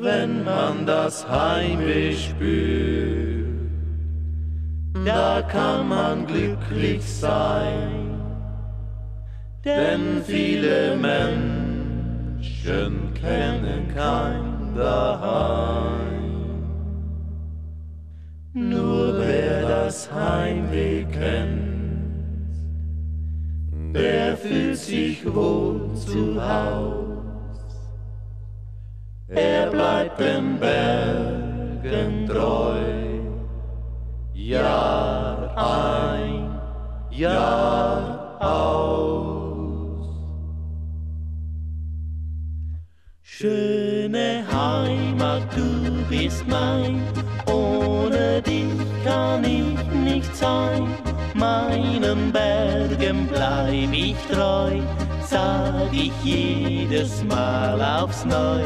wenn man das Heimweh spürt, da kann man glücklich sein, denn viele Menschen kennen kein Daheim. Nur wer das Heimweh kennt, der fühlt sich wohl zu Haus. Bleibt den Bergen treu, Jahr ein, Jahr aus. Schöne Heimat, du bist mein, ohne dich kann ich nicht sein. Meinen Bergen bleib ich treu, sag ich jedes Mal aufs Neu.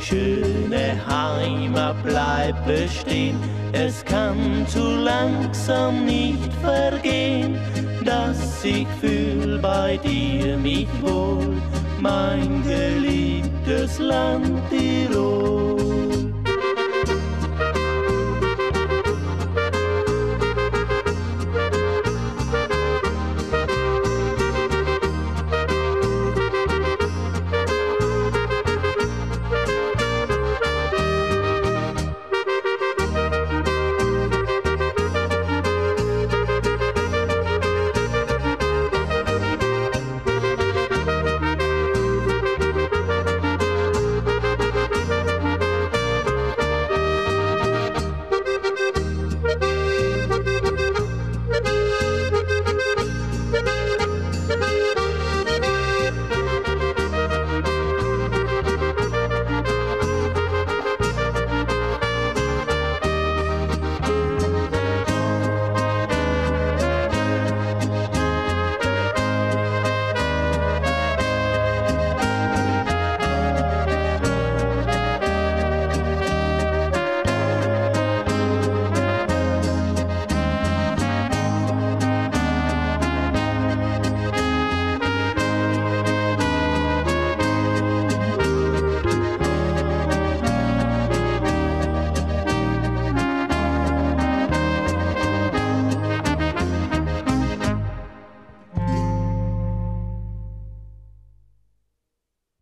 Schöne Heimat bleibt bestehen, es kann zu langsam nicht vergehen, dass ich fühl bei dir mich wohl, mein geliebtes Land Tirol.